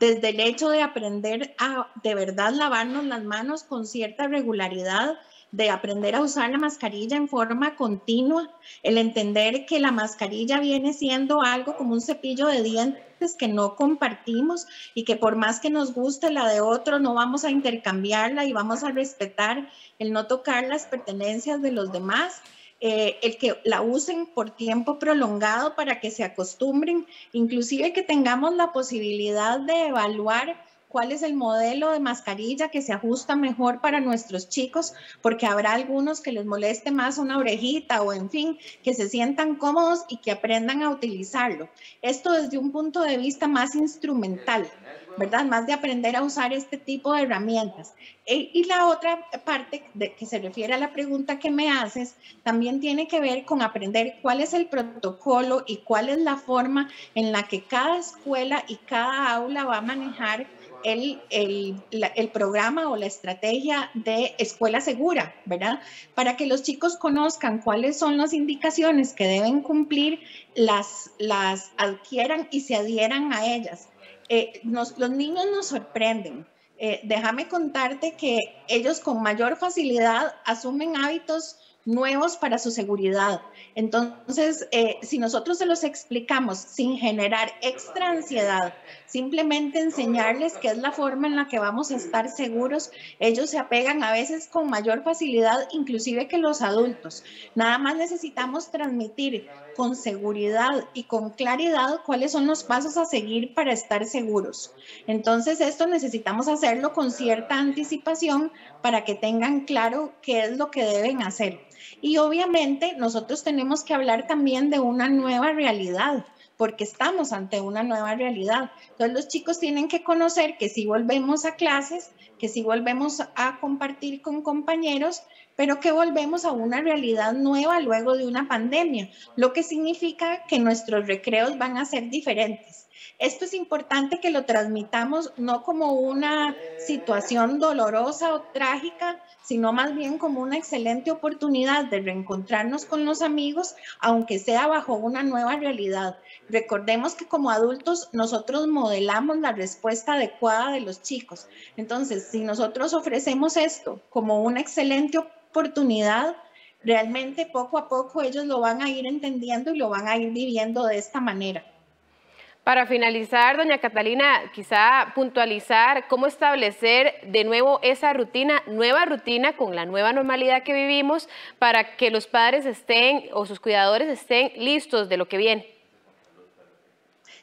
desde el hecho de aprender a de verdad lavarnos las manos con cierta regularidad, de aprender a usar la mascarilla en forma continua, el entender que la mascarilla viene siendo algo como un cepillo de dientes que no compartimos y que por más que nos guste la de otro, no vamos a intercambiarla y vamos a respetar el no tocar las pertenencias de los demás. Eh, el que la usen por tiempo prolongado para que se acostumbren, inclusive que tengamos la posibilidad de evaluar cuál es el modelo de mascarilla que se ajusta mejor para nuestros chicos, porque habrá algunos que les moleste más una orejita o en fin, que se sientan cómodos y que aprendan a utilizarlo. Esto desde un punto de vista más instrumental. ¿verdad? Más de aprender a usar este tipo de herramientas. E, y la otra parte de, que se refiere a la pregunta que me haces, también tiene que ver con aprender cuál es el protocolo y cuál es la forma en la que cada escuela y cada aula va a manejar el, el, programa o la estrategia de escuela segura, ¿verdad? Para que los chicos conozcan cuáles son las indicaciones que deben cumplir, las, las adquieran y se adhieran a ellas. Eh, los niños nos sorprenden. Eh, déjame contarte que ellos con mayor facilidad asumen hábitos nuevos para su seguridad. Entonces, eh, si nosotros se los explicamos sin generar extra ansiedad, simplemente enseñarles qué es la forma en la que vamos a estar seguros, ellos se apegan a veces con mayor facilidad, inclusive que los adultos. Nada más necesitamos transmitir con seguridad y con claridad cuáles son los pasos a seguir para estar seguros. Entonces, esto necesitamos hacerlo con cierta anticipación para que tengan claro qué es lo que deben hacer. Y obviamente nosotros tenemos que hablar también de una nueva realidad porque estamos ante una nueva realidad. Entonces los chicos tienen que conocer que si volvemos a clases, que si volvemos a compartir con compañeros, pero que volvemos a una realidad nueva luego de una pandemia, lo que significa que nuestros recreos van a ser diferentes. Esto es importante que lo transmitamos no como una situación dolorosa o trágica, sino más bien como una excelente oportunidad de reencontrarnos con los amigos, aunque sea bajo una nueva realidad. Recordemos que como adultos nosotros modelamos la respuesta adecuada de los chicos. Entonces, si nosotros ofrecemos esto como una excelente oportunidad, realmente poco a poco ellos lo van a ir entendiendo y lo van a ir viviendo de esta manera. Para finalizar, doña Catalina, quizá puntualizar cómo establecer de nuevo esa rutina, nueva rutina con la nueva normalidad que vivimos para que los padres estén o sus cuidadores estén listos de lo que viene.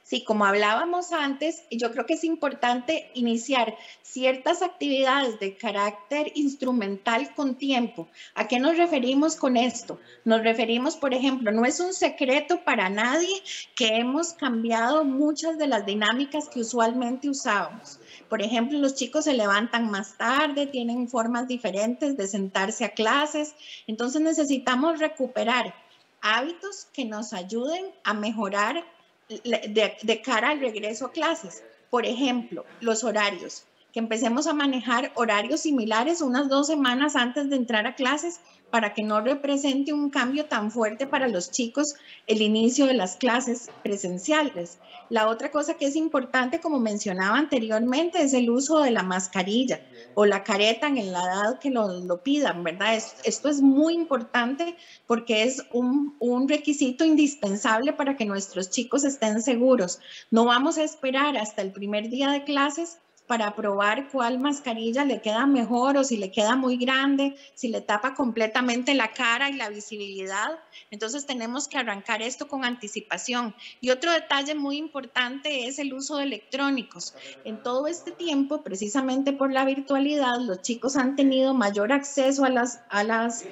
Sí, como hablábamos antes, yo creo que es importante iniciar ciertas actividades de carácter instrumental con tiempo. ¿A qué nos referimos con esto? Nos referimos, por ejemplo, no es un secreto para nadie que hemos cambiado muchas de las dinámicas que usualmente usábamos. Por ejemplo, los chicos se levantan más tarde, tienen formas diferentes de sentarse a clases, entonces necesitamos recuperar hábitos que nos ayuden a mejorar de, cara al regreso a clases. Por ejemplo, los horarios, empecemos a manejar horarios similares unas dos semanas antes de entrar a clases para que no represente un cambio tan fuerte para los chicos el inicio de las clases presenciales. La otra cosa que es importante, como mencionaba anteriormente, es el uso de la mascarilla o la careta en la edad que lo, pidan, ¿verdad? esto es muy importante porque es un requisito indispensable para que nuestros chicos estén seguros. No vamos a esperar hasta el primer día de clases para probar cuál mascarilla le queda mejor o si le queda muy grande, si le tapa completamente la cara y la visibilidad. Entonces tenemos que arrancar esto con anticipación. Y otro detalle muy importante es el uso de electrónicos. En todo este tiempo, precisamente por la virtualidad, los chicos han tenido mayor acceso a las, a las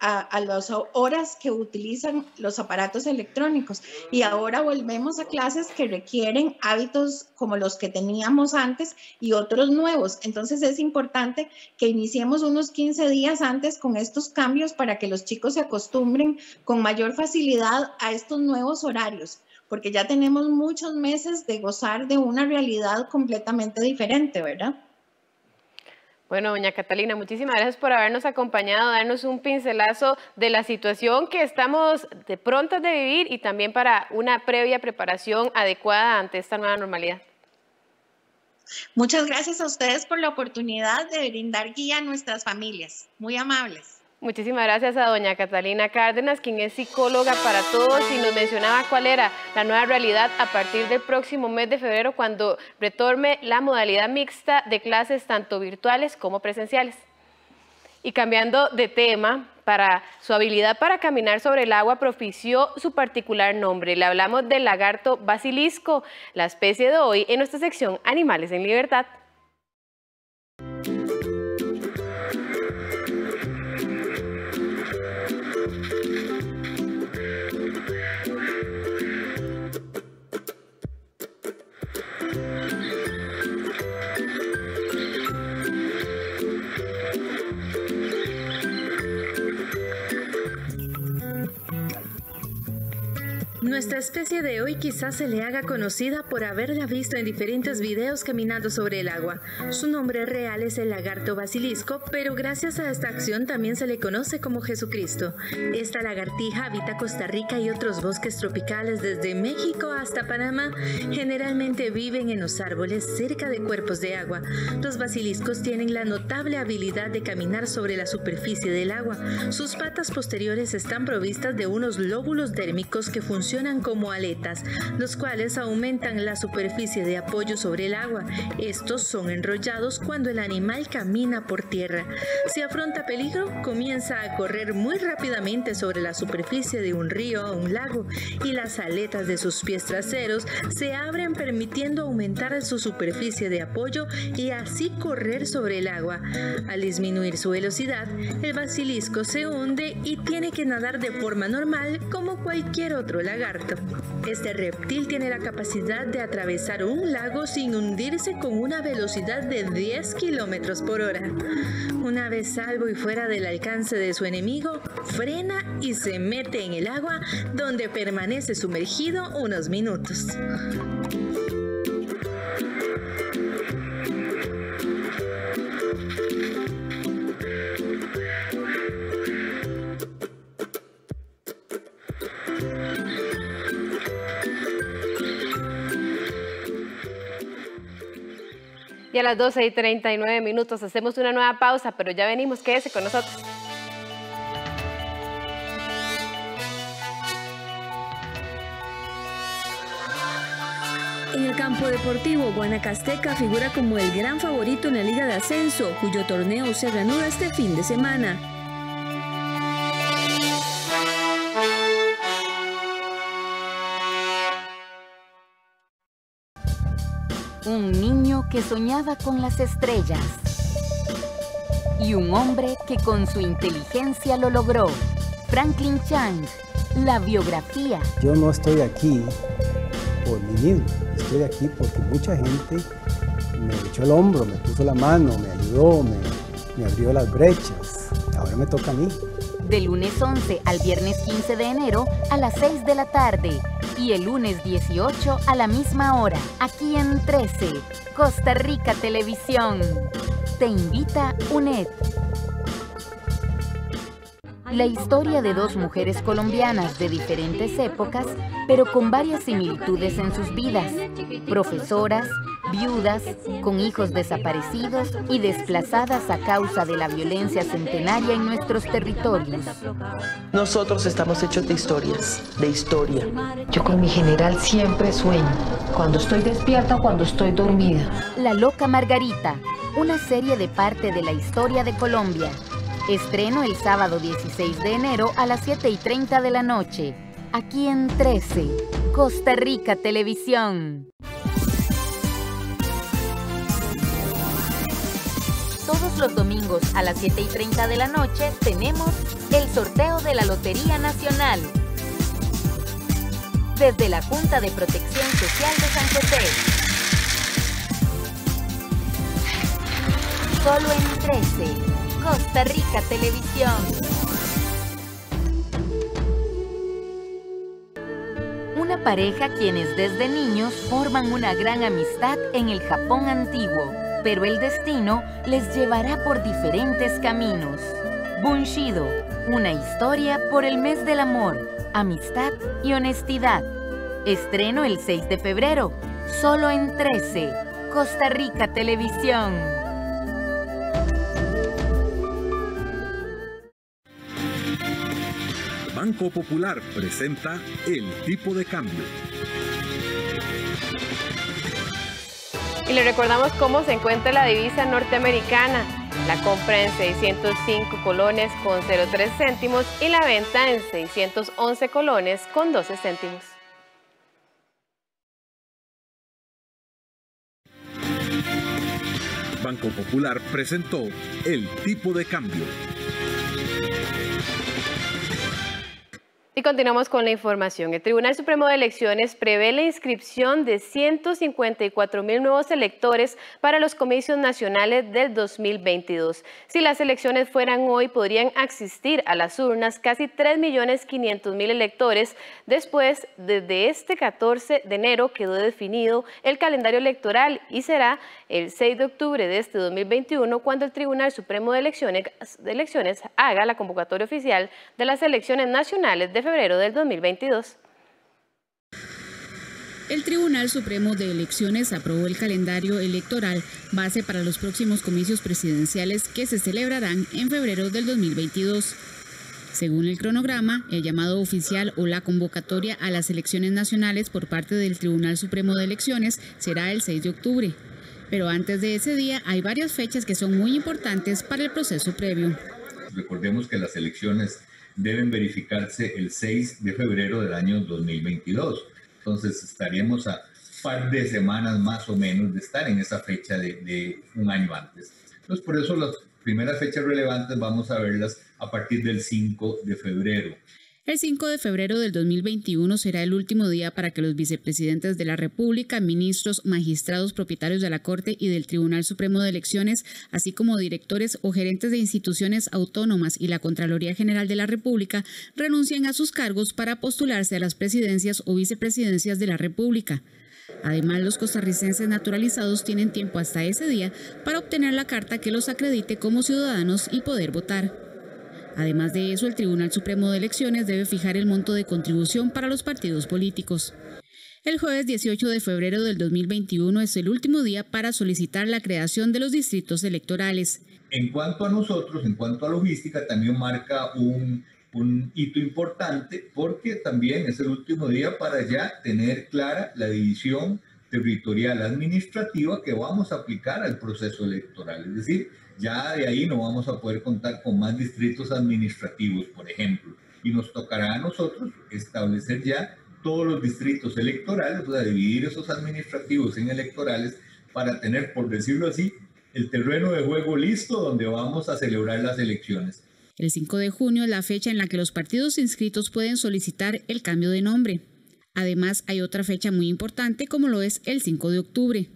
a, las horas que utilizan los aparatos electrónicos. Y ahora volvemos a clases que requieren hábitos como los que teníamos antes y otros nuevos. Entonces es importante que iniciemos unos 15 días antes con estos cambios para que los chicos se acostumbren con mayor facilidad a estos nuevos horarios porque ya tenemos muchos meses de gozar de una realidad completamente diferente, ¿verdad? Bueno, doña Catalina, muchísimas gracias por habernos acompañado, darnos un pincelazo de la situación que estamos de pronto de vivir y también para una previa preparación adecuada ante esta nueva normalidad. Muchas gracias a ustedes por la oportunidad de brindar guía a nuestras familias. Muy amables. Muchísimas gracias a doña Catalina Cárdenas, quien es psicóloga para todos y nos mencionaba cuál era la nueva realidad a partir del próximo mes de febrero cuando retorne la modalidad mixta de clases tanto virtuales como presenciales. Y cambiando de tema, para su habilidad para caminar sobre el agua propició su particular nombre. Le hablamos del lagarto basilisco, la especie de hoy en nuestra sección Animales en Libertad. Nuestra especie de hoy quizás se le haga conocida por haberla visto en diferentes videos caminando sobre el agua. Su nombre real es el lagarto basilisco, pero gracias a esta acción también se le conoce como Jesucristo. Esta lagartija habita Costa Rica y otros bosques tropicales desde México hasta Panamá. Generalmente viven en los árboles cerca de cuerpos de agua. Los basiliscos tienen la notable habilidad de caminar sobre la superficie del agua. Sus patas posteriores están provistas de unos lóbulos dérmicos que funcionan como aletas, los cuales aumentan la superficie de apoyo sobre el agua. Estos son enrollados cuando el animal camina por tierra. Si afronta peligro, comienza a correr muy rápidamente sobre la superficie de un río o un lago y las aletas de sus pies traseros se abren permitiendo aumentar su superficie de apoyo y así correr sobre el agua. Al disminuir su velocidad, el basilisco se hunde y tiene que nadar de forma normal como cualquier otro lagarto. Este reptil tiene la capacidad de atravesar un lago sin hundirse con una velocidad de 10 kilómetros por hora. Una vez salvo y fuera del alcance de su enemigo, frena y se mete en el agua donde permanece sumergido unos minutos. Y a las 12 y 39 minutos hacemos una nueva pausa, pero ya venimos, quédese con nosotros. En el campo deportivo, Guanacasteca figura como el gran favorito en la Liga de Ascenso, cuyo torneo se reanuda este fin de semana. Que soñaba con las estrellas. Y un hombre que con su inteligencia lo logró. Franklin Chang, la biografía. Yo no estoy aquí por mí mismo, estoy aquí porque mucha gente me echó el hombro, me puso la mano, me ayudó, me, me abrió las brechas. Ahora me toca a mí. De lunes 11 al viernes 15 de enero a las 6 de la tarde y el lunes 18 a la misma hora, aquí en 13, Costa Rica Televisión. Te invita UNED. La historia de dos mujeres colombianas de diferentes épocas, pero con varias similitudes en sus vidas. Profesoras, viudas, con hijos desaparecidos y desplazadas a causa de la violencia centenaria en nuestros territorios. Nosotros estamos hechos de historias, de historia. Yo con mi general siempre sueño, cuando estoy despierta o cuando estoy dormida. La Loca Margarita, una serie de parte de la historia de Colombia. Estreno el sábado 16 de enero a las 7 y 30 de la noche, aquí en 13, Costa Rica Televisión. Todos los domingos a las 7 y 30 de la noche tenemos el sorteo de la Lotería Nacional. Desde la Junta de Protección Social de San José. Solo en 13. Costa Rica Televisión. Una pareja quienes desde niños forman una gran amistad en el Japón antiguo, pero el destino les llevará por diferentes caminos. Bunshido, una historia por el mes del amor, amistad y honestidad. Estreno el 6 de febrero, solo en 13, Costa Rica Televisión. Banco Popular presenta el tipo de cambio. Y le recordamos cómo se encuentra la divisa norteamericana. La compra en 605 colones con 03 céntimos y la venta en 611 colones con 12 céntimos. Banco Popular presentó el tipo de cambio. Y continuamos con la información. El Tribunal Supremo de Elecciones prevé la inscripción de 154 mil nuevos electores para los comicios nacionales del 2022. Si las elecciones fueran hoy, podrían asistir a las urnas casi 3 millones 500 mil electores. Después, desde este 14 de enero quedó definido el calendario electoral y será el 6 de octubre de este 2021 cuando el Tribunal Supremo de Elecciones, de Elecciones haga la convocatoria oficial de las elecciones nacionales de febrero del 2022. El Tribunal Supremo de Elecciones aprobó el calendario electoral base para los próximos comicios presidenciales que se celebrarán en febrero del 2022. Según el cronograma, el llamado oficial o la convocatoria a las elecciones nacionales por parte del Tribunal Supremo de Elecciones será el 6 de octubre. Pero antes de ese día hay varias fechas que son muy importantes para el proceso previo. Recordemos que las elecciones deben verificarse el 6 de febrero del año 2022. Entonces estaríamos a par de semanas más o menos de estar en esa fecha de, de un año antes. Entonces por eso las primeras fechas relevantes vamos a verlas a partir del 5 de febrero. El 5 de febrero del 2021 será el último día para que los vicepresidentes de la República, ministros, magistrados propietarios de la Corte y del Tribunal Supremo de Elecciones, así como directores o gerentes de instituciones autónomas y la Contraloría General de la República, renuncien a sus cargos para postularse a las presidencias o vicepresidencias de la República. Además, los costarricenses naturalizados tienen tiempo hasta ese día para obtener la carta que los acredite como ciudadanos y poder votar. Además de eso, el Tribunal Supremo de Elecciones debe fijar el monto de contribución para los partidos políticos. El jueves 18 de febrero del 2021 es el último día para solicitar la creación de los distritos electorales. En cuanto a nosotros, en cuanto a logística, también marca un, un hito importante porque también es el último día para ya tener clara la división territorial administrativa que vamos a aplicar al proceso electoral. Es decir, ya de ahí no vamos a poder contar con más distritos administrativos, por ejemplo. Y nos tocará a nosotros establecer ya todos los distritos electorales, o sea, dividir esos administrativos en electorales para tener, por decirlo así, el terreno de juego listo donde vamos a celebrar las elecciones. El 5 de junio es la fecha en la que los partidos inscritos pueden solicitar el cambio de nombre. Además, hay otra fecha muy importante como lo es el 5 de octubre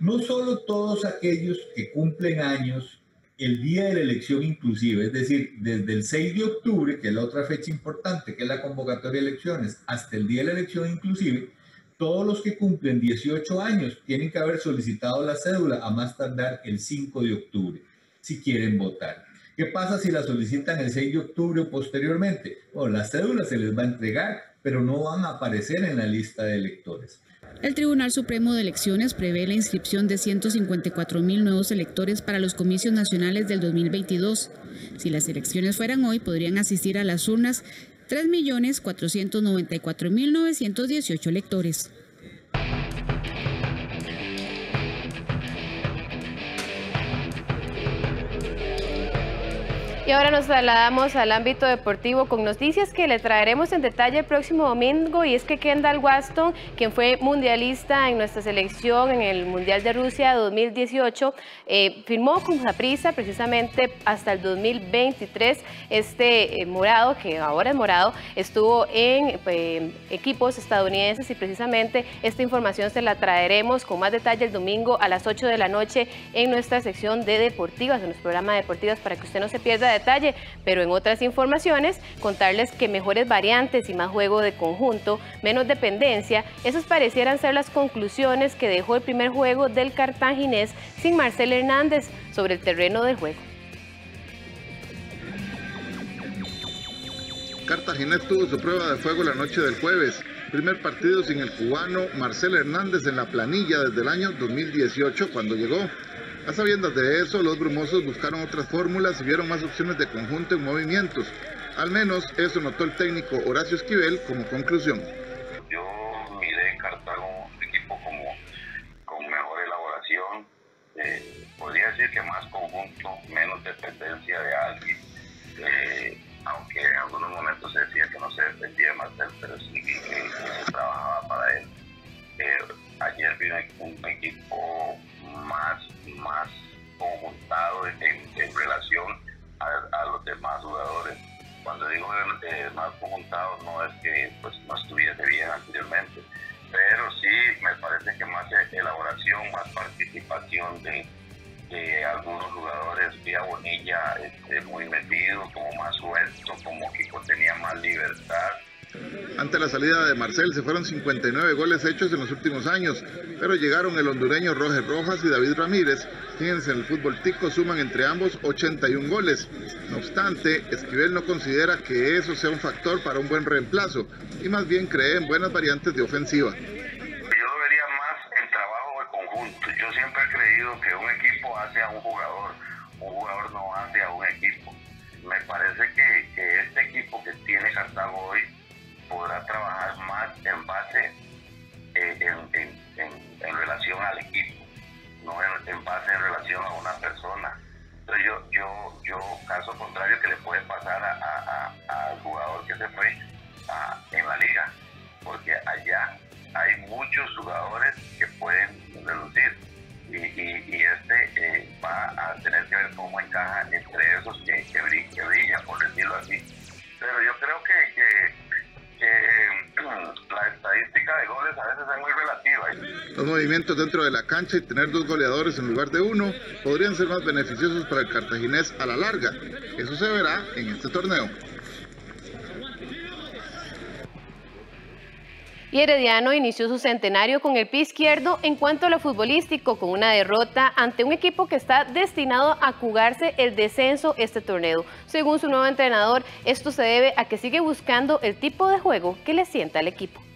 no solo todos aquellos que cumplen años el día de la elección inclusive, es decir, desde el 6 de octubre, que es la otra fecha importante, que es la convocatoria de elecciones, hasta el día de la elección inclusive, todos los que cumplen 18 años tienen que haber solicitado la cédula a más tardar el 5 de octubre, si quieren votar. ¿Qué pasa si la solicitan el 6 de octubre o posteriormente? Bueno, la cédula se les va a entregar, pero no van a aparecer en la lista de electores. El Tribunal Supremo de Elecciones prevé la inscripción de 154 mil nuevos electores para los comicios nacionales del 2022. Si las elecciones fueran hoy, podrían asistir a las urnas 3.494.918 electores. Y ahora nos trasladamos al ámbito deportivo con noticias que le traeremos en detalle el próximo domingo y es que Kendall Waston, quien fue mundialista en nuestra selección en el Mundial de Rusia 2018, eh, firmó con prisa precisamente hasta el 2023. Este eh, morado, que ahora es morado, estuvo en eh, equipos estadounidenses y precisamente esta información se la traeremos con más detalle el domingo a las 8 de la noche en nuestra sección de deportivas, en nuestro programa de deportivas para que usted no se pierda de detalle, pero en otras informaciones contarles que mejores variantes y más juego de conjunto, menos dependencia, esas parecieran ser las conclusiones que dejó el primer juego del cartaginés sin Marcel Hernández sobre el terreno del juego. Cartaginés tuvo su prueba de fuego la noche del jueves. Primer partido sin el cubano Marcel Hernández en la planilla desde el año 2018 cuando llegó. A sabiendas de eso, los brumosos buscaron otras fórmulas y vieron más opciones de conjunto en movimientos. Al menos eso notó el técnico Horacio Esquivel como conclusión. Yo miré Cartago un equipo como con mejor elaboración, eh, podría decir que más conjunto, menos dependencia de alguien. Eh, aunque en algunos momentos se decía que no se dependía de Marcel, pero sí que, se trabajaba para él. Eh, ayer vino un equipo más, más conjuntado en, relación a, los demás jugadores. Cuando digo eh, más conjuntado no es que pues, no estuviese bien anteriormente, pero sí me parece que más elaboración, más participación de, de algunos jugadores, vía Bonilla este, muy metido, como más suelto, como que tenía más libertad ante la salida de Marcel se fueron 59 goles hechos en los últimos años, pero llegaron el hondureño Roger Rojas y David Ramírez, quienes en el fútbol tico suman entre ambos 81 goles. No obstante, Esquivel no considera que eso sea un factor para un buen reemplazo y más bien cree en buenas variantes de ofensiva. Yo vería más el trabajo de conjunto. Yo siempre he creído que un equipo hace a un jugador, un jugador no hace a un equipo. Me parece que, que este equipo que tiene Cartago hoy podrá trabajar más en base eh, en, relación al equipo, no en, base en relación a una persona. Dentro de la cancha y tener dos goleadores en lugar de uno podrían ser más beneficiosos para el cartaginés a la larga. Eso se verá en este torneo. Y Herediano inició su centenario con el pie izquierdo en cuanto a lo futbolístico, con una derrota ante un equipo que está destinado a jugarse el descenso este torneo. Según su nuevo entrenador, esto se debe a que sigue buscando el tipo de juego que le sienta al equipo.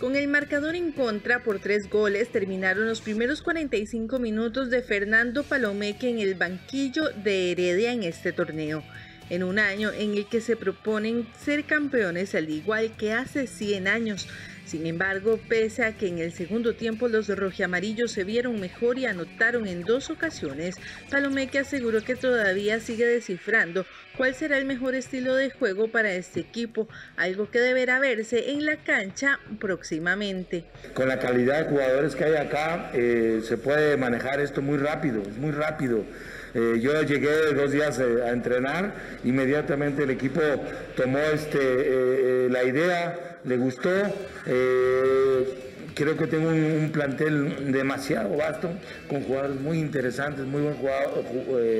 Con el marcador en contra por tres goles terminaron los primeros 45 minutos de Fernando Palomeque en el banquillo de Heredia en este torneo en un año en el que se proponen ser campeones al igual que hace 100 años. Sin embargo, pese a que en el segundo tiempo los rojiamarillos se vieron mejor y anotaron en dos ocasiones, Palomeque aseguró que todavía sigue descifrando cuál será el mejor estilo de juego para este equipo, algo que deberá verse en la cancha próximamente. Con la calidad de jugadores que hay acá, eh, se puede manejar esto muy rápido, muy rápido. Eh, yo llegué dos días eh, a entrenar, inmediatamente el equipo tomó este, eh, la idea, le gustó creo que tengo un, plantel demasiado vasto, con jugadores muy interesantes, muy buen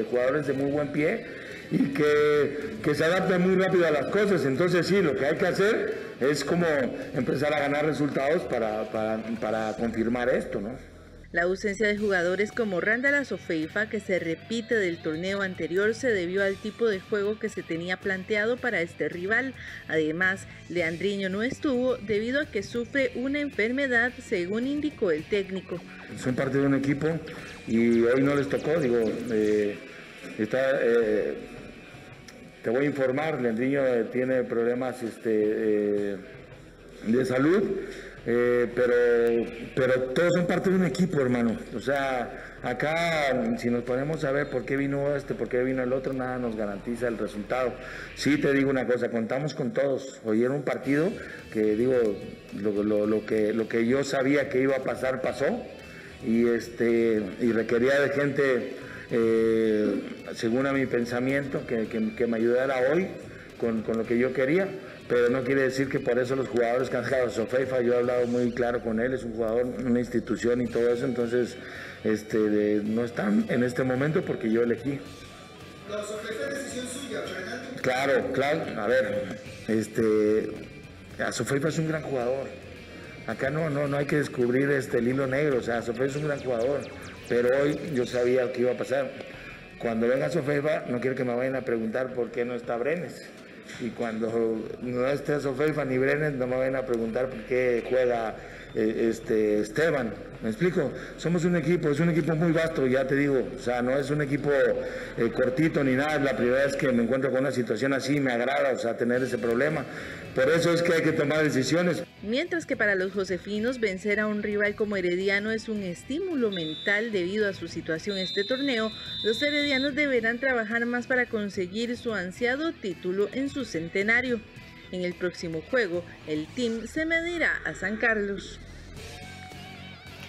jugadores de muy buen pie y que, que se adaptan muy rápido a las cosas. Entonces sí, lo que hay que hacer es como empezar a ganar resultados para, para, para confirmar esto, ¿no? La ausencia de jugadores como Randall Sofeifa, que se repite del torneo anterior, se debió al tipo de juego que se tenía planteado para este rival. Además, Leandriño no estuvo debido a que sufre una enfermedad, según indicó el técnico. Son parte de un equipo y hoy no les tocó, digo, eh, está, eh, te voy a informar, Leandriño tiene problemas este, eh, de salud eh, pero, pero todos son parte de un equipo, hermano. O sea, acá, si nos ponemos a ver por qué vino este, por qué vino el otro, nada nos garantiza el resultado. Sí te digo una cosa, contamos con todos. Hoy era un partido que, digo, lo, que, lo que yo sabía que iba a pasar, pasó. Y, este, y requería de gente, eh, según a mi pensamiento, que, que, me ayudara hoy con, con lo que yo quería pero no quiere decir que por eso los jugadores que han dejado a Sofeifa, yo he hablado muy claro con él, es un jugador, una institución y todo eso, entonces este, no están en este momento porque yo elegí. ¿La decisión suya, Claro, claro, a ver, este, a Sofeifa es un gran jugador. Acá no, no, no hay que descubrir este, el hilo negro, o sea, Sofeifa es un gran jugador, pero hoy yo sabía que iba a pasar. Cuando venga Sofeifa, no quiero que me vayan a preguntar por qué no está Brenes y cuando no esté Sofeifa ni Brenes no me van a preguntar por qué juega eh, este Esteban. ¿Me explico? Somos un equipo, es un equipo muy vasto, ya te digo. O sea, no es un equipo eh, cortito ni nada. La primera vez que me encuentro con una situación así me agrada, o sea, tener ese problema. Por eso es que hay que tomar decisiones. Mientras que para los josefinos vencer a un rival como Herediano es un estímulo mental debido a su situación en este torneo, los heredianos deberán trabajar más para conseguir su ansiado título en su centenario. En el próximo juego, el team se medirá a San Carlos.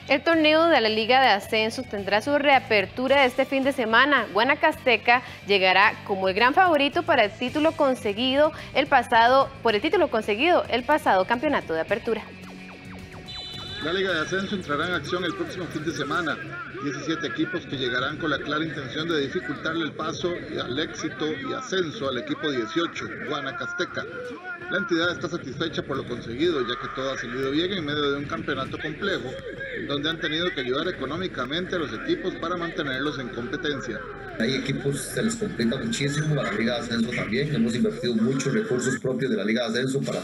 El torneo de la Liga de Ascenso tendrá su reapertura este fin de semana. Guanacasteca llegará como el gran favorito para el título conseguido el pasado, por el título conseguido el pasado campeonato de apertura. La Liga de Ascenso entrará en acción el próximo fin de semana. 17 equipos que llegarán con la clara intención de dificultarle el paso al éxito y ascenso al equipo 18, Guanacasteca. La entidad está satisfecha por lo conseguido, ya que todo ha salido bien en medio de un campeonato complejo, donde han tenido que ayudar económicamente a los equipos para mantenerlos en competencia. Hay equipos se les complica muchísimo, a la Liga de Ascenso también. Hemos invertido muchos recursos propios de la Liga de Ascenso para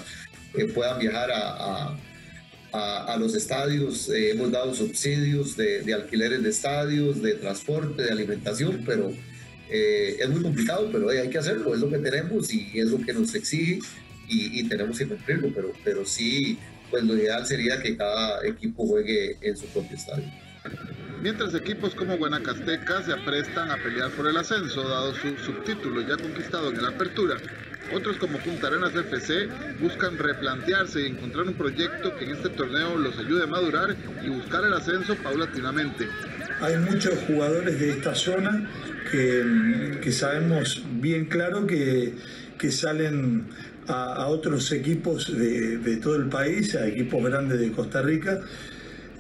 que puedan viajar a, los estadios, eh, hemos dado subsidios de, alquileres de estadios, de transporte, de alimentación, pero eh, es muy complicado, pero hay que hacerlo, es lo que tenemos y es lo que nos exige y, tenemos que cumplirlo, pero, pero sí, pues lo ideal sería que cada equipo juegue en su propio estadio. Mientras equipos como Guanacasteca se aprestan a pelear por el ascenso, dado su subtítulo ya conquistado en la apertura, otros como Punta Arenas FC buscan replantearse y encontrar un proyecto que en este torneo los ayude a madurar y buscar el ascenso paulatinamente. Hay muchos jugadores de esta zona que, sabemos bien claro que, que salen a, otros equipos de, todo el país, a equipos grandes de Costa Rica.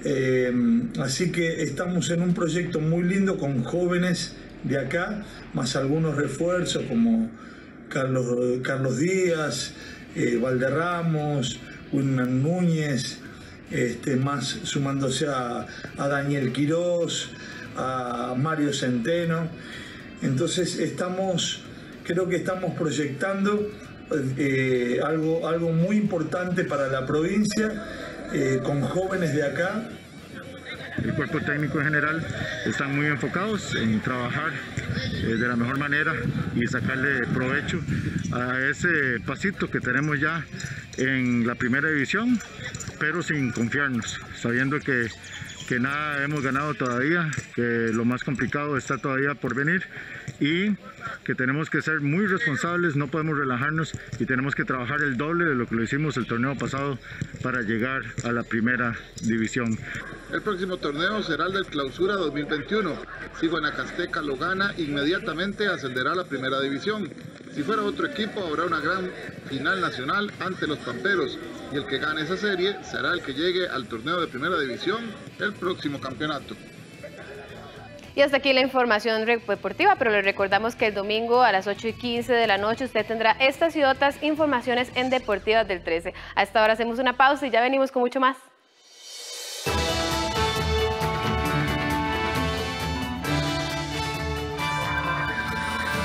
Eh, así que estamos en un proyecto muy lindo con jóvenes de acá, más algunos refuerzos como Carlos, Carlos Díaz, eh, Valderramos, Wilman Núñez, este, más sumándose a, Daniel Quirós, a Mario Centeno. Entonces estamos, creo que estamos proyectando eh, algo, algo muy importante para la provincia, eh, con jóvenes de acá el cuerpo técnico en general están muy enfocados en trabajar eh, de la mejor manera y sacarle provecho a ese pasito que tenemos ya en la primera división, pero sin confiarnos, sabiendo que, que nada hemos ganado todavía, que lo más complicado está todavía por venir y que tenemos que ser muy responsables, no podemos relajarnos y tenemos que trabajar el doble de lo que lo hicimos el torneo pasado para llegar a la primera división. El próximo torneo será el del Clausura 2021. Si Guanacasteca lo gana, inmediatamente ascenderá a la primera división. Si fuera otro equipo, habrá una gran final nacional ante los Pamperos. y el que gane esa serie será el que llegue al torneo de primera división el próximo campeonato. Y hasta aquí la información deportiva, pero le recordamos que el domingo a las 8 y 15 de la noche usted tendrá estas y otras informaciones en Deportivas del 13. A esta hora hacemos una pausa y ya venimos con mucho más.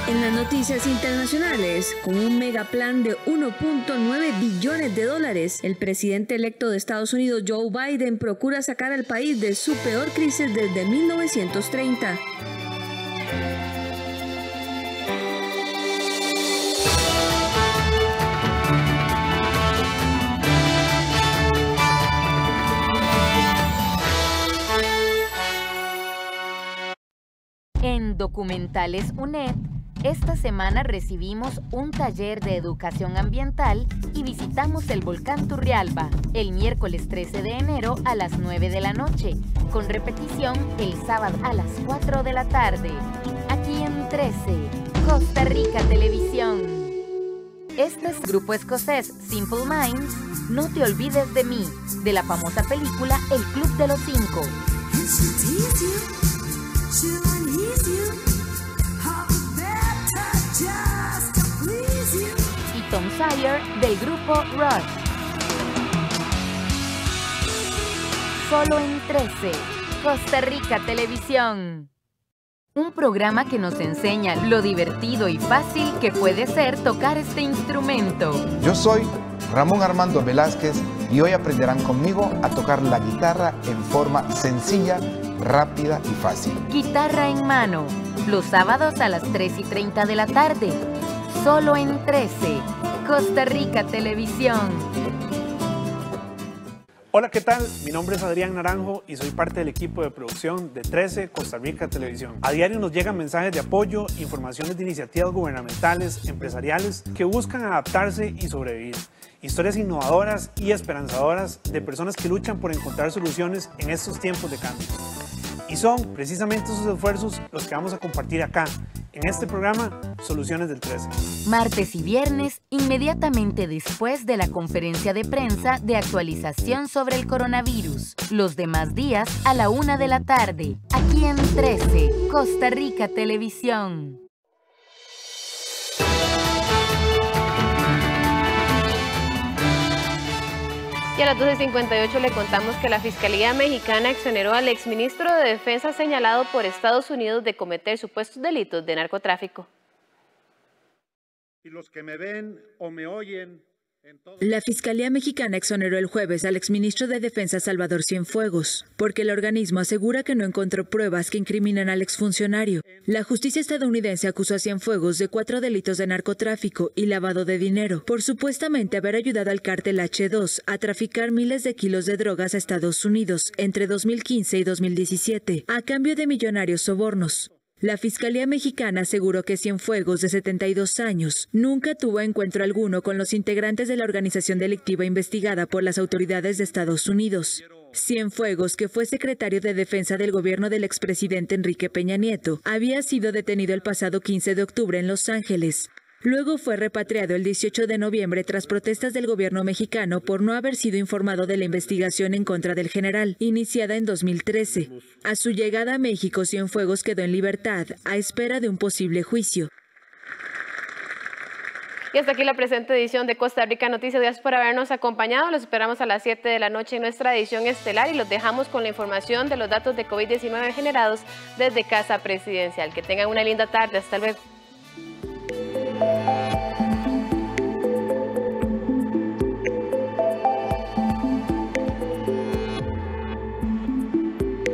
En las noticias internacionales, con un megaplan de 1.9 billones de dólares, el presidente electo de Estados Unidos, Joe Biden, procura sacar al país de su peor crisis desde 1930. En Documentales UNED esta semana recibimos un taller de educación ambiental y visitamos el volcán Turrialba el miércoles 13 de enero a las 9 de la noche, con repetición el sábado a las 4 de la tarde, aquí en 13, Costa Rica Televisión. Este es grupo escocés Simple Minds, No te olvides de mí, de la famosa película El Club de los Cinco. Del grupo Rush. Solo en 13, Costa Rica Televisión. Un programa que nos enseña lo divertido y fácil que puede ser tocar este instrumento. Yo soy Ramón Armando Velázquez y hoy aprenderán conmigo a tocar la guitarra en forma sencilla, rápida y fácil. Guitarra en mano, los sábados a las 3 y 30 de la tarde. Solo en 13, Costa Rica Televisión. Hola, ¿qué tal? Mi nombre es Adrián Naranjo y soy parte del equipo de producción de 13 Costa Rica Televisión. A diario nos llegan mensajes de apoyo, informaciones de iniciativas gubernamentales, empresariales que buscan adaptarse y sobrevivir. Historias innovadoras y esperanzadoras de personas que luchan por encontrar soluciones en estos tiempos de cambio. Y son precisamente esos esfuerzos los que vamos a compartir acá, en este programa Soluciones del 13. Martes y viernes, inmediatamente después de la conferencia de prensa de actualización sobre el coronavirus. Los demás días a la una de la tarde, aquí en 13, Costa Rica Televisión. Y a las 12.58 le contamos que la Fiscalía Mexicana exoneró al exministro de Defensa señalado por Estados Unidos de cometer supuestos delitos de narcotráfico. Y los que me ven o me oyen la Fiscalía Mexicana exoneró el jueves al exministro de Defensa Salvador Cienfuegos, porque el organismo asegura que no encontró pruebas que incriminan al exfuncionario. La justicia estadounidense acusó a Cienfuegos de cuatro delitos de narcotráfico y lavado de dinero, por supuestamente haber ayudado al cártel H2 a traficar miles de kilos de drogas a Estados Unidos entre 2015 y 2017, a cambio de millonarios sobornos. La Fiscalía Mexicana aseguró que Cienfuegos, de 72 años, nunca tuvo encuentro alguno con los integrantes de la organización delictiva investigada por las autoridades de Estados Unidos. Cienfuegos, que fue secretario de Defensa del gobierno del expresidente Enrique Peña Nieto, había sido detenido el pasado 15 de octubre en Los Ángeles. Luego fue repatriado el 18 de noviembre tras protestas del gobierno mexicano por no haber sido informado de la investigación en contra del general, iniciada en 2013. A su llegada a México, Cienfuegos quedó en libertad, a espera de un posible juicio. Y hasta aquí la presente edición de Costa Rica Noticias. Gracias por habernos acompañado. Los esperamos a las 7 de la noche en nuestra edición estelar y los dejamos con la información de los datos de COVID-19 generados desde Casa Presidencial. Que tengan una linda tarde. Hasta luego. Música